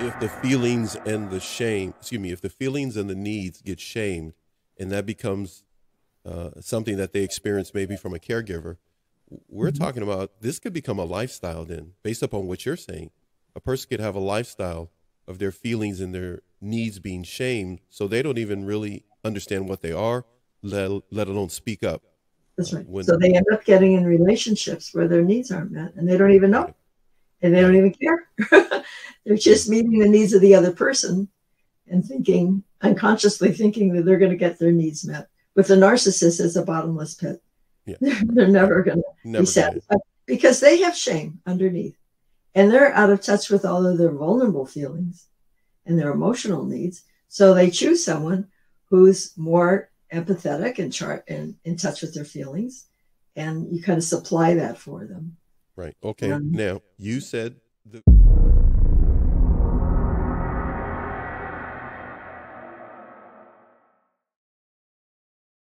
if the feelings and the shame, excuse me, if the feelings and the needs get shamed, and that becomes uh, something that they experience maybe from a caregiver, we're mm-hmm. talking about this could become a lifestyle then, based upon what you're saying. A person could have a lifestyle of their feelings and their needs being shamed, so they don't even really understand what they are, let, let alone speak up. That's right. When, so they end up getting in relationships where their needs aren't met and they don't even know. And they don't even care. they're just meeting the needs of the other person and thinking, unconsciously thinking that they're going to get their needs met. With the narcissist, it's a bottomless pit. Yeah. they're never going to be satisfied because they have shame underneath and they're out of touch with all of their vulnerable feelings and their emotional needs. So they choose someone who's more empathetic and chart and in touch with their feelings, and you kind of supply that for them. Right. Okay. Um, now you said.